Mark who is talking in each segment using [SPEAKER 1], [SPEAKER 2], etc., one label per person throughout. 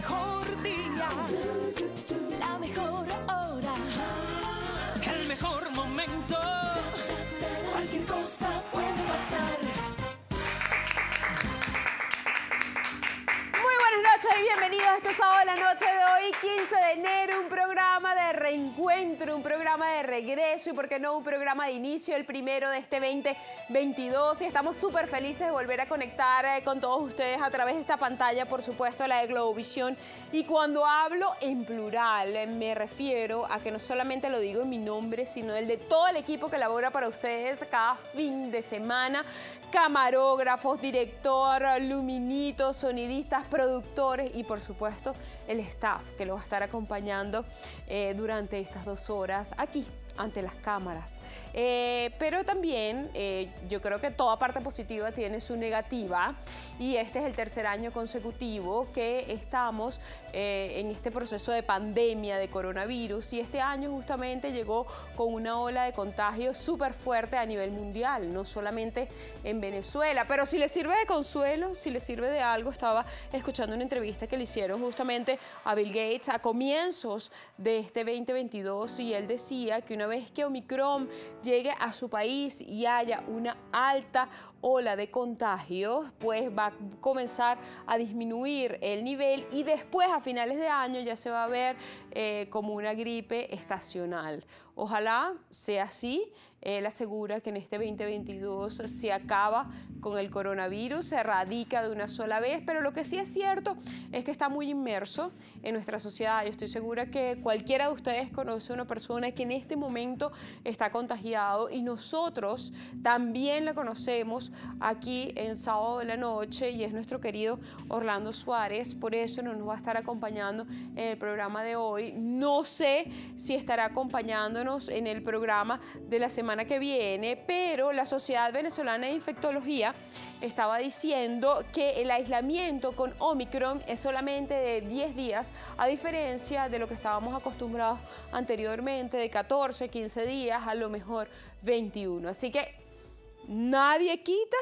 [SPEAKER 1] mejor día, la mejor hora, el mejor momento. Cualquier cosa puede pasar.
[SPEAKER 2] Muy buenas noches y bienvenidos a este sábado de la noche de hoy, 15 de enero, un programa de reencuentro, un programa de regreso y, por qué no, un programa de inicio, el primero de este 2022. Y estamos súper felices de volver a conectar eh, con todos ustedes a través de esta pantalla, por supuesto, la de Globovisión. Y cuando hablo en plural, eh, me refiero a que no solamente lo digo en mi nombre, sino el de todo el equipo que labora para ustedes cada fin de semana camarógrafos, director, luminitos, sonidistas, productores y por supuesto el staff que lo va a estar acompañando eh, durante estas dos horas aquí ante las cámaras. Eh, pero también eh, yo creo que toda parte positiva tiene su negativa y este es el tercer año consecutivo que estamos eh, en este proceso de pandemia de coronavirus y este año justamente llegó con una ola de contagios súper fuerte a nivel mundial, no solamente en Venezuela, pero si le sirve de consuelo, si le sirve de algo, estaba escuchando una entrevista que le hicieron justamente a Bill Gates a comienzos de este 2022 y él decía que una vez que Omicron llegue a su país y haya una alta ola de contagios, pues va a comenzar a disminuir el nivel y después a finales de año ya se va a ver eh, como una gripe estacional. Ojalá sea así. Él asegura que en este 2022 se acaba con el coronavirus, se erradica de una sola vez, pero lo que sí es cierto es que está muy inmerso en nuestra sociedad. Yo estoy segura que cualquiera de ustedes conoce a una persona que en este momento está contagiado y nosotros también la conocemos aquí en sábado de la noche y es nuestro querido Orlando Suárez, por eso no nos va a estar acompañando en el programa de hoy. No sé si estará acompañándonos en el programa de la semana que viene, pero la Sociedad Venezolana de Infectología estaba diciendo que el aislamiento con Omicron es solamente de 10 días, a diferencia de lo que estábamos acostumbrados anteriormente, de 14, 15 días, a lo mejor 21. Así que nadie quita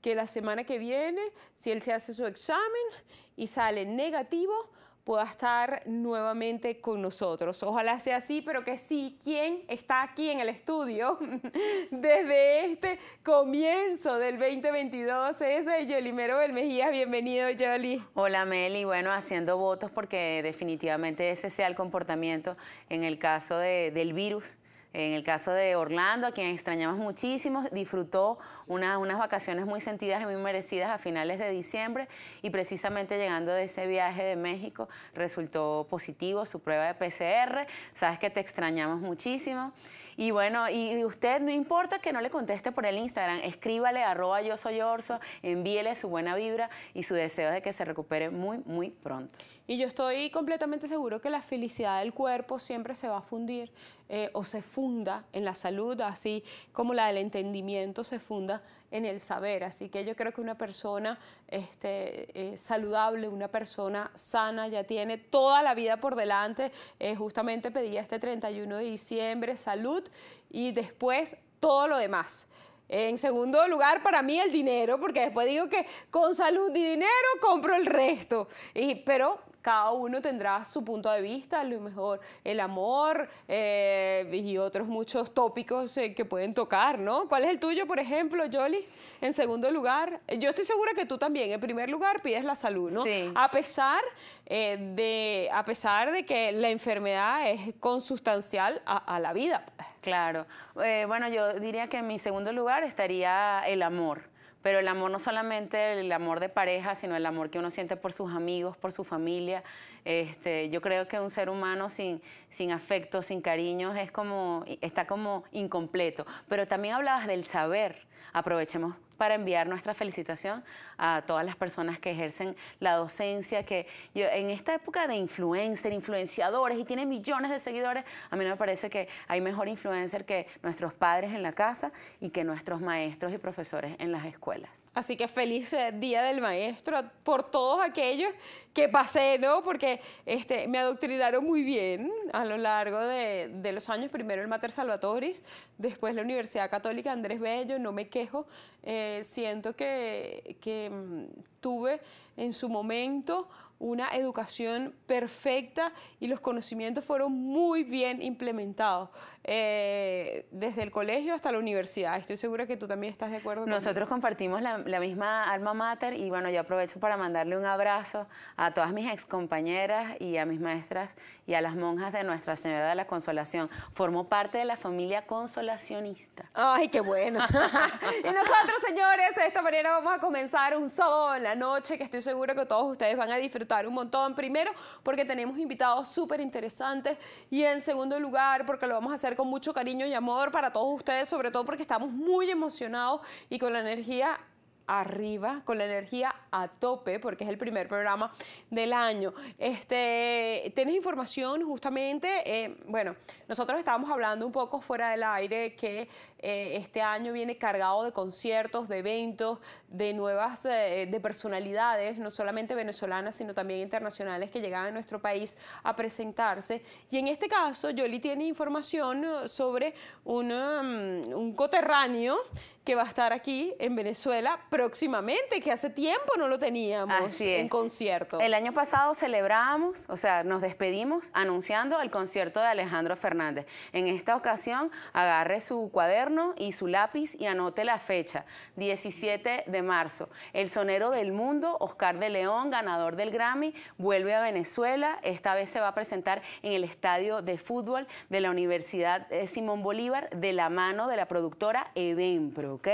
[SPEAKER 2] que la semana que viene, si él se hace su examen y sale negativo, pueda estar nuevamente con nosotros. Ojalá sea así, pero que sí, ¿quién está aquí en el estudio desde este comienzo del 2022? Es Yolimero del Mejía. Bienvenido, Yoli.
[SPEAKER 3] Hola, Meli. Bueno, haciendo votos porque definitivamente ese sea el comportamiento en el caso de, del virus en el caso de Orlando, a quien extrañamos muchísimo, disfrutó unas vacaciones muy sentidas y muy merecidas a finales de diciembre y precisamente llegando de ese viaje de México resultó positivo su prueba de PCR. Sabes que te extrañamos muchísimo. Y bueno, y usted no importa que no le conteste por el Instagram, escríbale arroba yo soy Orso, envíele su buena vibra y su deseo de que se recupere muy, muy pronto.
[SPEAKER 2] Y yo estoy completamente seguro que la felicidad del cuerpo siempre se va a fundir eh, o se funda en la salud, así como la del entendimiento se funda en el saber. Así que yo creo que una persona este, eh, saludable, una persona sana, ya tiene toda la vida por delante. Eh, justamente pedía este 31 de diciembre salud y después todo lo demás. En segundo lugar, para mí el dinero, porque después digo que con salud y dinero compro el resto. Y, pero cada uno tendrá su punto de vista, a lo mejor el amor eh, y otros muchos tópicos eh, que pueden tocar, ¿no? ¿Cuál es el tuyo, por ejemplo, Jolly? En segundo lugar, yo estoy segura que tú también, en primer lugar, pides la salud, ¿no?
[SPEAKER 3] Sí.
[SPEAKER 2] A pesar, eh, de, a pesar de que la enfermedad es consustancial a, a la vida.
[SPEAKER 3] Claro. Eh, bueno, yo diría que en mi segundo lugar estaría el amor. Pero el amor no solamente el amor de pareja, sino el amor que uno siente por sus amigos, por su familia. Este, yo creo que un ser humano sin, sin afecto, sin cariños, es como, está como incompleto. Pero también hablabas del saber. Aprovechemos para enviar nuestra felicitación a todas las personas que ejercen la docencia, que en esta época de influencer, influenciadores y tienen millones de seguidores, a mí me parece que hay mejor influencer que nuestros padres en la casa y que nuestros maestros y profesores en las escuelas.
[SPEAKER 2] Así que feliz eh, Día del Maestro por todos aquellos que pasé, ¿no? Porque este, me adoctrinaron muy bien a lo largo de, de los años. Primero el Mater Salvatoris, después la Universidad Católica Andrés Bello, no me quejo. Eh, siento que, que mm, tuve en su momento una educación perfecta y los conocimientos fueron muy bien implementados eh, desde el colegio hasta la universidad. Estoy segura que tú también estás de acuerdo.
[SPEAKER 3] Nosotros compartimos la, misma alma mater y bueno, yo aprovecho para mandarle un abrazo a todas mis excompañeras y a mis maestras y a las monjas de Nuestra Señora de la Consolación. Formo parte de la familia consolacionista.
[SPEAKER 2] Ay, qué bueno. y nosotros, señores, de esta manera vamos a comenzar un sábado en la noche que estoy seguro que todos ustedes van a disfrutar un montón. Primero, porque tenemos invitados súper interesantes y en segundo lugar, porque lo vamos a hacer con mucho cariño y amor para todos ustedes, sobre todo porque estamos muy emocionados y con la energía arriba, con la energía a tope, porque es el primer programa del año. Este, ¿Tienes información justamente? Eh, bueno, nosotros estábamos hablando un poco fuera del aire que eh, este año viene cargado de conciertos, de eventos, de nuevas, eh, de personalidades, no solamente venezolanas, sino también internacionales que llegan a nuestro país a presentarse. Y en este caso, Yoli tiene información sobre un, um, un coterráneo que va a estar aquí en Venezuela próximamente, que hace tiempo no lo teníamos en concierto.
[SPEAKER 3] El año pasado celebramos, o sea, nos despedimos anunciando el concierto de Alejandro Fernández. En esta ocasión, agarre su cuaderno y su lápiz y anote la fecha, 17 de marzo. El sonero del mundo, Oscar de León, ganador del Grammy, vuelve a Venezuela. Esta vez se va a presentar en el estadio de fútbol de la Universidad Simón Bolívar de la mano de la productora Edenpro. ¿Ok?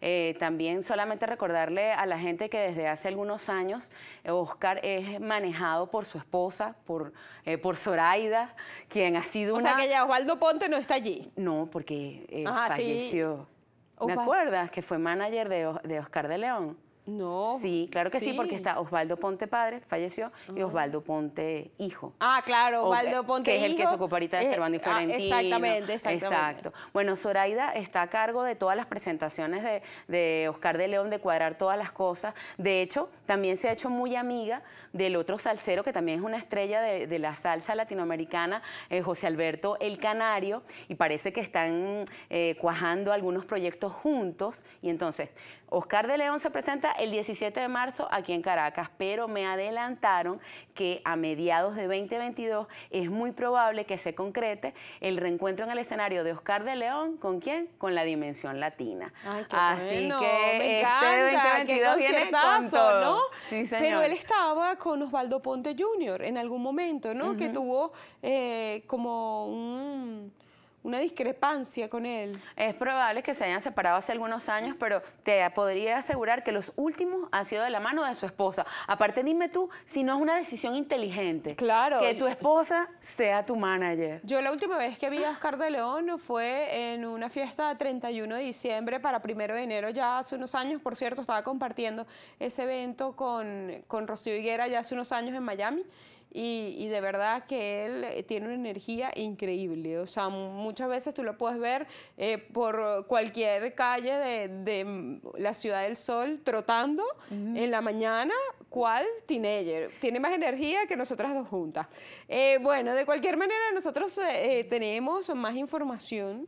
[SPEAKER 3] Eh, también solamente recordarle a la gente que desde hace algunos años eh, Oscar es manejado por su esposa, por, eh, por Zoraida, quien ha sido
[SPEAKER 2] una...
[SPEAKER 3] O
[SPEAKER 2] sea que ya Osvaldo Ponte no está allí.
[SPEAKER 3] No, porque falleció. ¿Me acuerdas? Que fue manager de, de Oscar de León.
[SPEAKER 2] No.
[SPEAKER 3] Sí, claro que sí, porque está Osvaldo Ponte padre, falleció, y Osvaldo Ponte hijo.
[SPEAKER 2] Ah, claro, Osvaldo Ponte
[SPEAKER 3] hijo. Que es el que se ocupa ahorita de Servando y ah,
[SPEAKER 2] exactamente, exactamente.
[SPEAKER 3] Exacto. Bueno, Zoraida está a cargo de todas las presentaciones de, Oscar de León, de cuadrar todas las cosas. De hecho, también se ha hecho muy amiga del otro salsero, que también es una estrella de, la salsa latinoamericana, eh, José Alberto El Canario, y parece que están eh, cuajando algunos proyectos juntos. Y entonces, Oscar de León se presenta el 17 de marzo aquí en Caracas, pero me adelantaron que a mediados de 2022 es muy probable que se concrete el reencuentro en el escenario de Oscar de León, ¿con quién? Con la Dimensión Latina.
[SPEAKER 2] Así que me este 2022 viene con todo. ¿no? Pero él estaba con Osvaldo Ponte Jr. en algún momento, ¿no? Que tuvo eh, como un una discrepancia con él.
[SPEAKER 3] Es probable que se hayan separado hace algunos años, pero te podría asegurar que los últimos han sido de la mano de su esposa. Aparte, dime tú si no es una decisión inteligente.
[SPEAKER 2] Claro.
[SPEAKER 3] Que tu esposa sea tu manager.
[SPEAKER 2] Yo la última vez que vi a Oscar de León fue en una fiesta de 31 de diciembre para primero de enero, ya hace unos años, por cierto, estaba compartiendo ese evento con, con Rocío Higuera ya hace unos años en Miami y, de verdad que él eh, tiene una energía increíble. O sea, muchas veces tú lo puedes ver eh, por cualquier calle de, mm, la Ciudad del Sol trotando en la mañana, ¿cuál teenager? Tiene más energía que nosotras dos juntas. Eh, bueno, de cualquier manera, nosotros tenemos más información.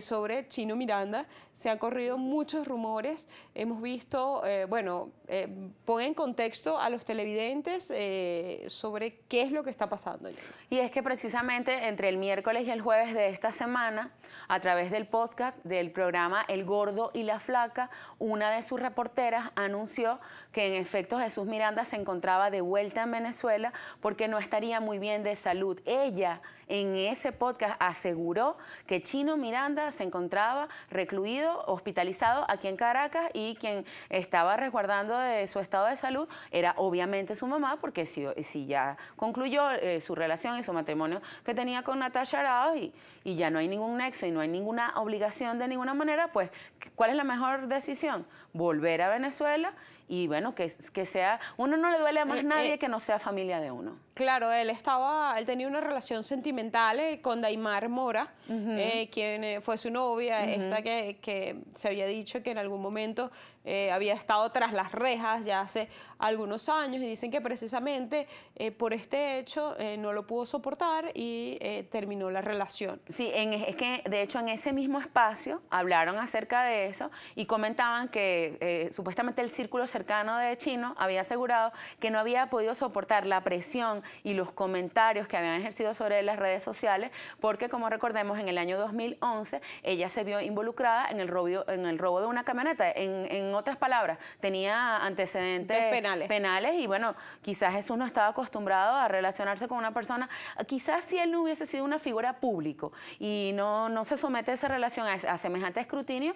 [SPEAKER 2] Sobre Chino Miranda. Se han corrido muchos rumores. Hemos visto, bueno, eh, pon en contexto a los televidentes eh, sobre qué es lo que está pasando.
[SPEAKER 3] Y es que precisamente entre el miércoles y el jueves de esta semana, a través del podcast del programa El Gordo y la Flaca, una de sus reporteras anunció que en efecto Jesús Miranda se encontraba de vuelta en Venezuela porque no estaría muy bien de salud. Ella en ese podcast aseguró que Chino Miranda se encontraba recluido, hospitalizado aquí en Caracas y quien estaba resguardando de su estado de salud era obviamente su mamá, porque si, si ya concluyó eh, su relación y su matrimonio que tenía con Natasha Arauz y, y ya no hay ningún nexo y no hay ninguna obligación de ninguna manera, pues ¿cuál es la mejor decisión? Volver a Venezuela y bueno, que, que sea, uno no le duele a más eh, nadie eh, que no sea familia de uno.
[SPEAKER 2] Claro, él estaba, él tenía una relación sentimental con Daimar Mora, quien fue su novia, esta que, que, se había dicho que en algún momento eh, había estado tras las rejas ya hace algunos años y dicen que precisamente eh, por este hecho eh, no lo pudo soportar y terminó la relación.
[SPEAKER 3] Sí, es que de hecho en ese mismo espacio hablaron acerca de eso y comentaban que supuestamente el círculo cercano de Chino había asegurado que no había podido soportar la presión y los comentarios que habían ejercido sobre las redes sociales, porque como recordemos, en el año 2011 ella se vio involucrada en el robo, en el robo de una camioneta. En, en otras palabras, tenía antecedentes
[SPEAKER 2] penales.
[SPEAKER 3] penales y bueno, quizás Jesús no estaba acostumbrado a relacionarse con una persona, quizás si él no hubiese sido una figura público y no, no se somete a esa relación a, a semejante escrutinio,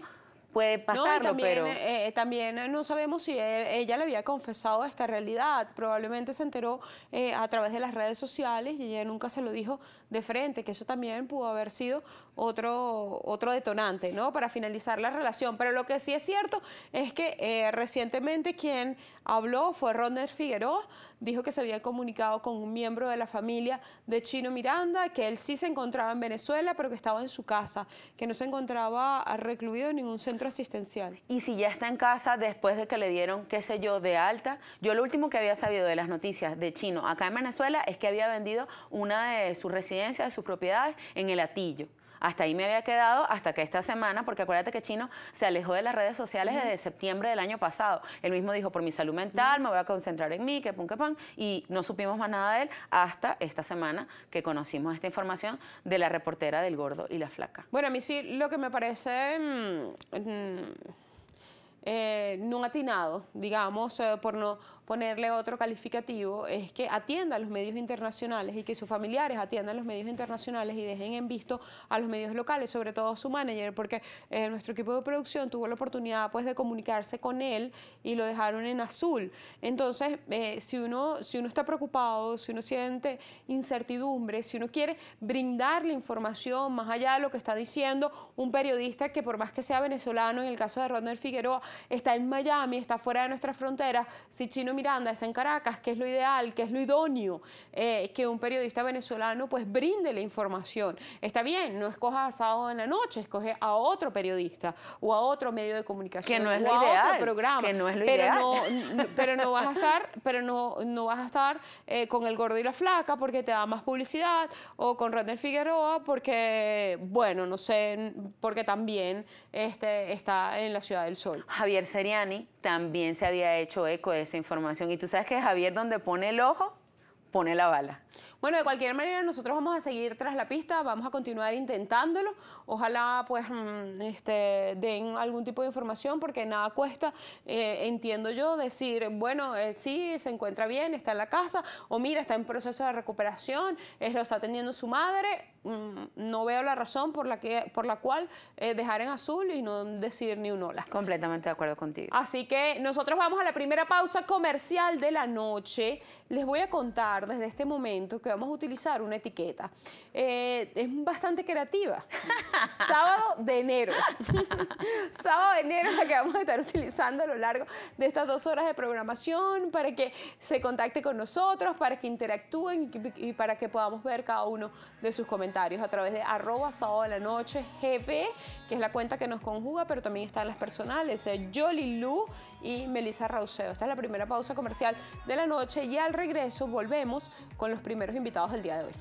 [SPEAKER 3] puede pasarlo,
[SPEAKER 2] no, también,
[SPEAKER 3] pero...
[SPEAKER 2] eh, también no sabemos si él- ella le había confesado esta realidad. Probablemente se enteró eh, a través de las redes sociales y ella nunca se lo dijo de frente, que eso también pudo haber sido otro, otro detonante, ¿no? Para finalizar la relación. Pero lo que sí es cierto es que eh, recientemente quien habló fue Rodner Figueroa, dijo que se había comunicado con un miembro de la familia de Chino Miranda, que él sí se encontraba en Venezuela, pero que estaba en su casa, que no se encontraba recluido en ningún centro asistencial.
[SPEAKER 3] Y si ya está en casa después de que le dieron, qué sé yo, de alta. Yo lo último que había sabido de las noticias de Chino acá en Venezuela es que había vendido una de sus residencias, de sus propiedades, en el Atillo. Hasta ahí me había quedado hasta que esta semana, porque acuérdate que Chino se alejó de las redes sociales desde septiembre del año pasado. Él mismo dijo, por mi salud mental, me voy a concentrar en mí, que pum, que pum, y no supimos más nada de él hasta esta semana que conocimos esta información de la reportera del Gordo y la Flaca.
[SPEAKER 2] Bueno, a mí sí lo que me parece mm, mm, eh, no atinado, digamos, eh, por no ponerle otro calificativo, es que atienda a los medios internacionales y que sus familiares atiendan a los medios internacionales y dejen en visto a los medios locales, sobre todo su manager, porque eh, nuestro equipo de producción tuvo la oportunidad pues de comunicarse con él y lo dejaron en azul. Entonces, eh, si, uno, si uno está preocupado, si uno siente incertidumbre, si uno quiere brindarle información más allá de lo que está diciendo un periodista que por más que sea venezolano, en el caso de Rodner Figueroa, está en Miami, está fuera de nuestras fronteras, si Chino Miranda está en Caracas, que es lo ideal, que es lo idóneo, eh, que un periodista venezolano pues brinde la información. Está bien, no escoja a sábado en la noche, escoge a otro periodista o a otro medio de comunicación
[SPEAKER 3] Que no es
[SPEAKER 2] o
[SPEAKER 3] lo
[SPEAKER 2] a
[SPEAKER 3] ideal,
[SPEAKER 2] otro programa.
[SPEAKER 3] que no es lo
[SPEAKER 2] pero
[SPEAKER 3] ideal.
[SPEAKER 2] No, pero no vas a estar, pero no, no vas a estar eh, con el gordo y la flaca porque te da más publicidad o con Rodner Figueroa porque, bueno, no sé, porque también este, está en la Ciudad del Sol.
[SPEAKER 3] Javier Seriani también se había hecho eco de esa información. Y tú sabes que Javier donde pone el ojo, pone la bala.
[SPEAKER 2] Bueno, de cualquier manera nosotros vamos a seguir tras la pista, vamos a continuar intentándolo. Ojalá pues mm, este, den algún tipo de información porque nada cuesta, eh, entiendo yo, decir, bueno, eh, sí, se encuentra bien, está en la casa, o mira, está en proceso de recuperación, eh, lo está atendiendo su madre. Mm, no veo la razón por la, que, por la cual eh, dejar en azul y no decir ni un hola.
[SPEAKER 3] Completamente de acuerdo contigo.
[SPEAKER 2] Así que nosotros vamos a la primera pausa comercial de la noche. Les voy a contar desde este momento que vamos a utilizar una etiqueta. Eh, es bastante creativa. Sábado de enero. Sábado de enero es la que vamos a estar utilizando a lo largo de estas dos horas de programación para que se contacte con nosotros, para que interactúen y, que- para que podamos ver cada uno de sus comentarios a través de arroba sábado de la noche GB, que es la cuenta que nos conjuga, pero también están las personales, eh, Yoli Lu y Melissa Rauseo. Esta es la primera pausa comercial de la noche y al regreso volvemos con los primeros invitados del día de hoy.